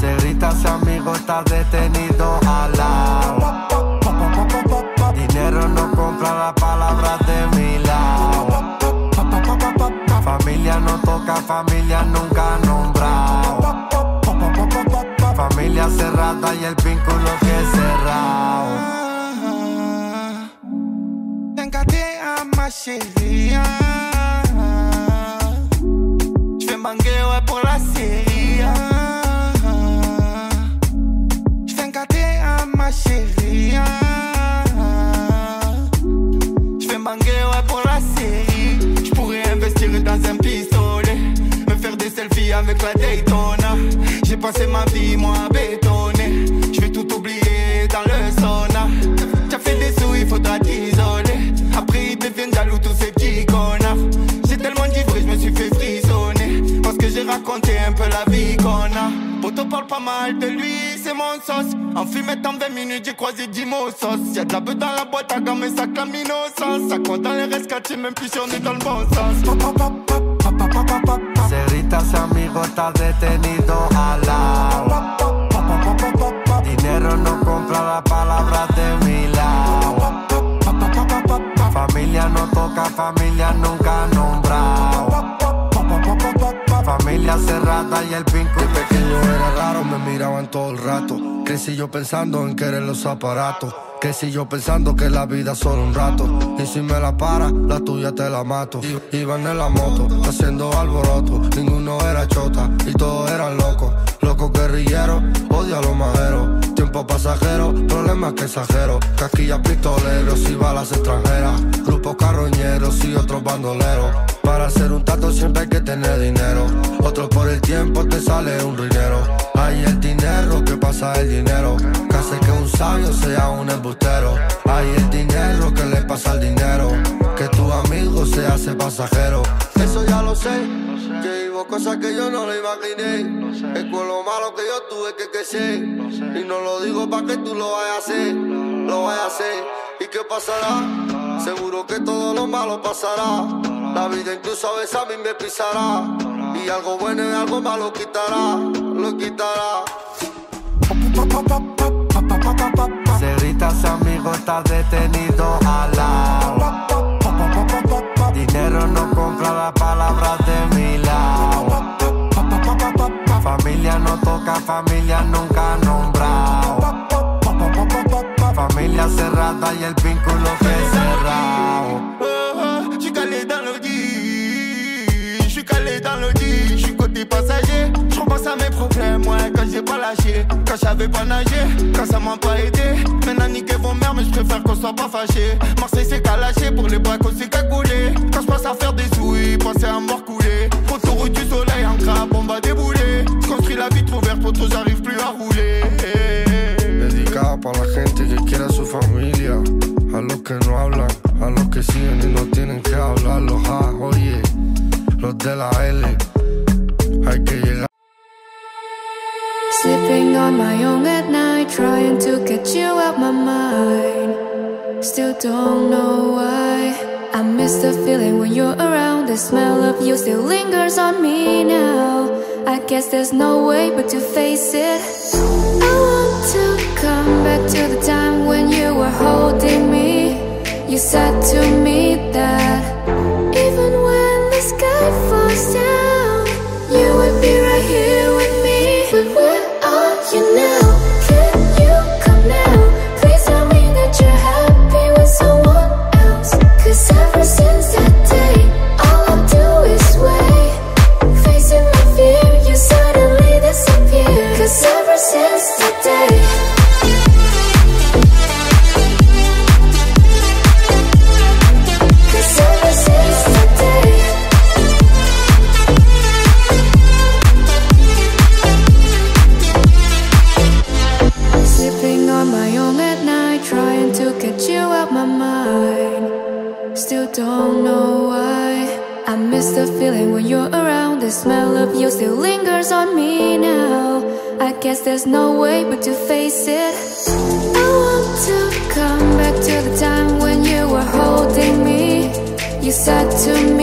Cerritas, amigo, está detenido. a la. Selfies avec la Daytona. J'ai passé ma vie moi à bétonner. J'vais tout oublier dans le sauna. T'as fait des sous, il faudra t'isoler. Après ils deviennent jaloux tous ces petits connards. J'ai tellement dit vrai, je me suis fait frissonner. Parce que j'ai raconté un peu la vie qu'on a. Parle pas mal de lui, c'est mon sauce. En fumette en 20 minutes, j'ai croisé 10 mots sauce. Y'a de la beuh dans la boîte à gomme et ça clame innocence. Ça compte dans les rescatés, même plus si on est dans le bon sens. Ceritas amigo está detenido al lado. Dinero no compra la palabra de mi lado. Familia no toca, familia nunca nombrado. Familia cerrada y el vínculo De pequeño era raro, me miraban todo el rato. Crecí yo pensando en querer los aparatos. Crecí yo pensando que la vida es solo un rato. Y si me la para, la tuya te la mato. Iban en la moto, haciendo alboroto. Ninguno era chota y todos eran locos. Locos guerrilleros, odio a los majeros. Tiempo pasajero, problemas que exagero. Casquillas pistoleros y balas extranjeras. Grupos carroñeros y otros bandoleros. Para hacer un tato siempre hay que tener dinero. Otro por el tiempo te sale un ruinero. Hay el dinero que pasa el dinero. Que hace que un sabio sea un embustero. Hay el dinero que le pasa al dinero. Que tu amigo se hace pasajero. Eso ya lo sé. Que vivo cosas que yo no lo imaginé. Es con lo malo que yo tuve que crecer. Y no lo digo para que tú lo vayas a hacer. Lo vayas a hacer. ¿Y qué pasará? Seguro que todo lo malo pasará. La vida incluso a veces a mí me pisará. Y algo bueno y algo malo quitará. Lo quitará. Ceritas amigo está detenido al lado. Dinero no compra la palabra de mi lado. Familia no toca, familia nunca nombrado. Familia cerrada y el vínculo lâché, quand j'avais pas nagé, quand ça m'a pas aidé. Maintenant niquer vos mères, mais j'préfère qu'on soit pas fâché. Marseille c'est qu'à lâcher, pour les braques c'est qu'à couler. Quand j'passe à faire des sous, ils pensaient à voir couler. Autoroute du soleil, en crabe, on va débouler. J'construis la vitre ouverte, tout j'arrive plus à rouler. Dedicada para la gente que quiere a su familia, a los que no hablan, a los que siguen y no tienen que hablar, los A, oye, los de la L, hay que llegar. Sleeping on my own at night, trying to get you out my mind. Still don't know why. I miss the feeling when you're around. The smell of you still lingers on me now. I guess there's no way but to face it. I want to come back to the time when you were holding Still don't know why. I miss the feeling when you're around. The smell of you still lingers on me now. I guess there's no way but to face it. I want to come back to the time when you were holding me. You said to me